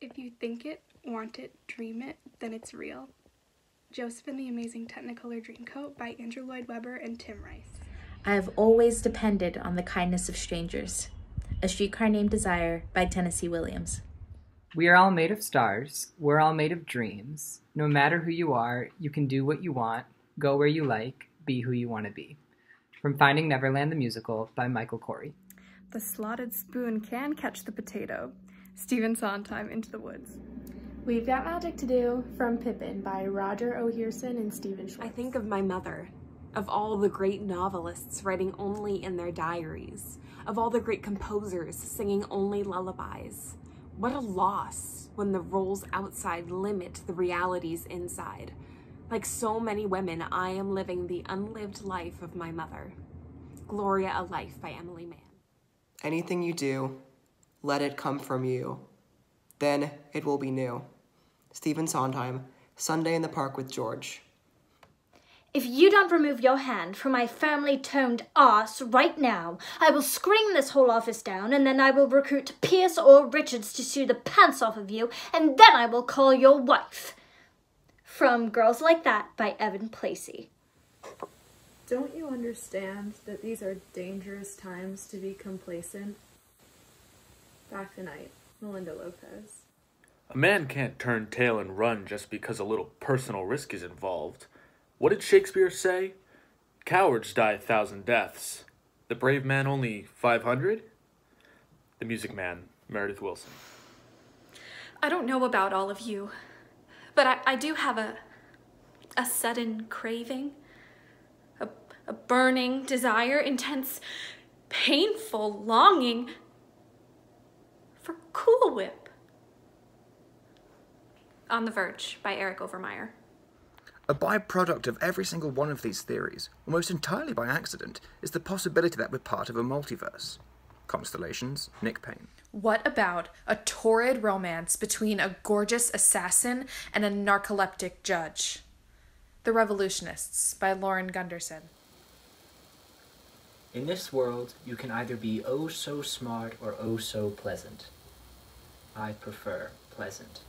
If you think it, want it, dream it, then it's real. Joseph and the Amazing Technicolor Dreamcoat by Andrew Lloyd Webber and Tim Rice. I have always depended on the kindness of strangers. A Streetcar Named Desire by Tennessee Williams. We are all made of stars. We're all made of dreams. No matter who you are, you can do what you want, go where you like, be who you want to be. From Finding Neverland the Musical by Michael Corey. The slotted spoon can catch the potato. Stephen Sondheim, Into the Woods. We've Got Magic to Do from Pippin by Roger O. Hirson and Stephen Schwartz. I think of my mother, of all the great novelists writing only in their diaries, of all the great composers singing only lullabies. What a loss when the roles outside limit the realities inside. Like so many women, I am living the unlived life of my mother. Gloria a Life by Emily Mann. Anything you do, let it come from you. Then it will be new. Stephen Sondheim, Sunday in the Park with George. If you don't remove your hand from my firmly toned arse right now, I will scream this whole office down, and then I will recruit Pierce or Richards to sue the pants off of you, and then I will call your wife. From Girls Like That by Evan Placey. Don't you understand that these are dangerous times to be complacent? Back the Night, Melinda Lopez. A man can't turn tail and run just because a little personal risk is involved. What did Shakespeare say? Cowards die a thousand deaths. The brave man only 500? The Music Man, Meredith Willson. I don't know about all of you, but I, I do have a, a sudden craving, a, a burning desire, intense, painful longing for Cool Whip. On the Verge by Eric Overmyer. A byproduct of every single one of these theories, almost entirely by accident, is the possibility that we're part of a multiverse. Constellations, Nick Payne. What about a torrid romance between a gorgeous assassin and a narcoleptic judge? The Revolutionists by Lauren Gunderson. In this world, you can either be oh so smart or oh so pleasant. I prefer pleasant.